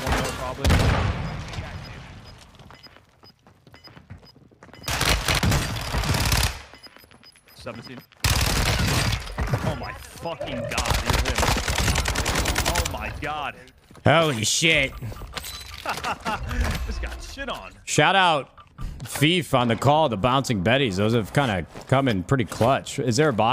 probably. Seventeen. Oh my fucking god! Oh my god! Holy shit. This got shit on. Shout out Thief on the call, the bouncing betties. Those have kind of come in pretty clutch. Is there a bot?